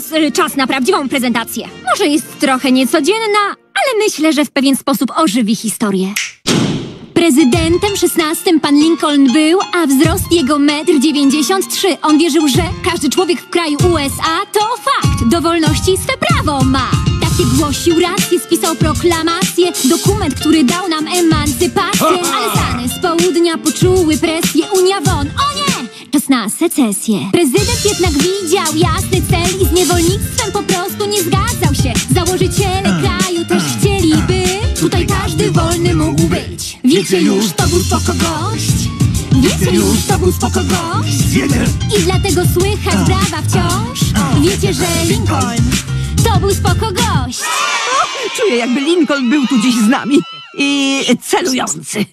teraz y, czas na prawdziwą prezentację. Może jest trochę niecodzienna, ale myślę, że w pewien sposób ożywi historię. Prezydentem szesnastym pan Lincoln był, a wzrost jego metr 93. On wierzył, że każdy człowiek w kraju USA to fakt. Do wolności swe prawo ma. Takie głosił rację, spisał proklamację. Dokument, który dał nam emancypację. Ale Stany z południa poczuły presję. Unia won, o nie! Czas na secesję. Prezydent jednak widział jasny niewolnictwem po prostu nie zgadzał się. Założyciele kraju też chcieliby tutaj każdy wolny mógł być. Wiecie już, to był spoko gość. Wiecie już, to był spoko gość. I dlatego słychać brawa wciąż. Wiecie, że Lincoln to był spoko gość. Czuję, jakby Lincoln był tu dziś z nami. I celujący.